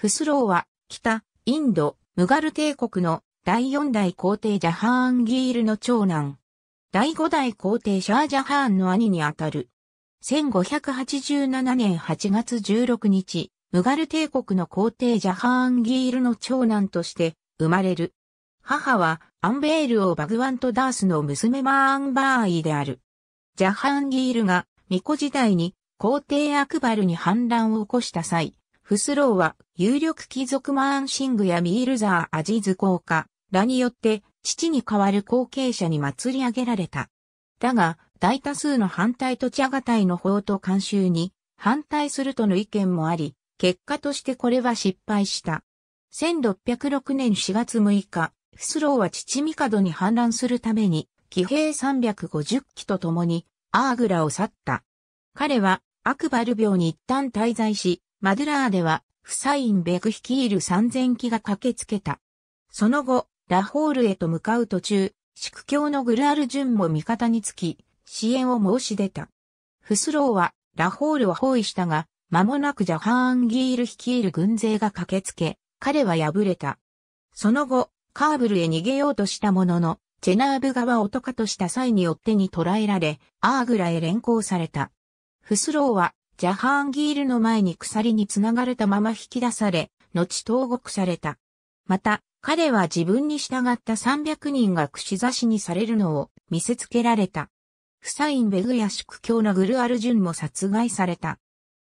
フスローは北、インド、ムガル帝国の第四代皇帝ジャハーンギールの長男。第五代皇帝シャージャハーンの兄にあたる。1587年8月16日、ムガル帝国の皇帝ジャハーンギールの長男として生まれる。母はアンベール王バグワントダースの娘マーンバーイである。ジャハーンギールが巫女時代に皇帝アクバルに反乱を起こした際、フスローは有力貴族マーンシングやミールザー・アジズ公家らによって父に代わる後継者に祭り上げられた。だが、大多数の反対とチャガタイの法と慣習に反対するとの意見もあり、結果としてこれは失敗した。1606年4月6日、フスローは父ミカドに反乱するために、騎兵350機と共にアーグラを去った。彼はアクバル病に一旦滞在し、マドゥラーではフサインベグ率いる3000機が駆けつけた。その後、ラホールへと向かう途中、宿教のグルアルジュンも味方につき、支援を申し出た。フスローはラホールを包囲したが、間もなくジャハーンギール率いる軍勢が駆けつけ、彼は敗れた。その後、カーブルへ逃げようとしたものの、チェナーブ側を男とした際に追ってに捕らえられ、アーグラへ連行された。フスローは、ジャハーンギールの前に鎖につながれたまま引き出され、後投獄された。また、彼は自分に従った300人が串刺しにされるのを見せつけられた。フサインベグや宿教のグルアルジュンも殺害された。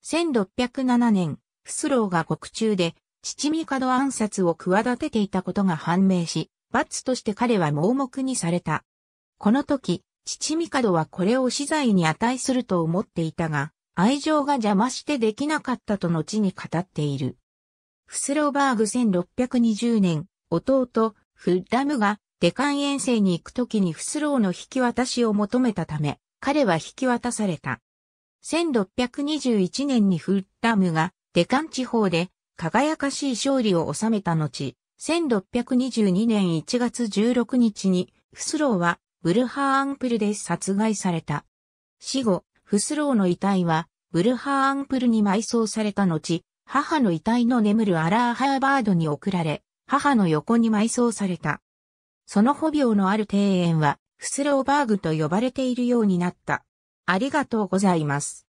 1607年、フスローが獄中で、父ミカド暗殺を企てていたことが判明し、罰として彼は盲目にされた。この時、父ミカドはこれを死罪に値すると思っていたが、愛情が邪魔してできなかったと後に語っている。フスローバーグ1620年、弟、フッダムがデカン遠征に行く時にフスローの引き渡しを求めたため、彼は引き渡された。1621年にフッダムがデカン地方で輝かしい勝利を収めた後、1622年1月16日にフスローはブルハーアンプルで殺害された。死後、フスローの遺体はブルハーアンプルに埋葬された後、母の遺体の眠るアラーハーバードに送られ、母の横に埋葬された。その保病のある庭園は、フスローバーグと呼ばれているようになった。ありがとうございます。